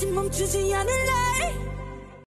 다시 멈추지 않을래?